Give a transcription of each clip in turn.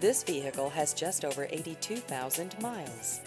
This vehicle has just over 82,000 miles.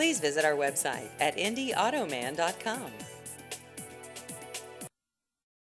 Please visit our website at indyautoman.com.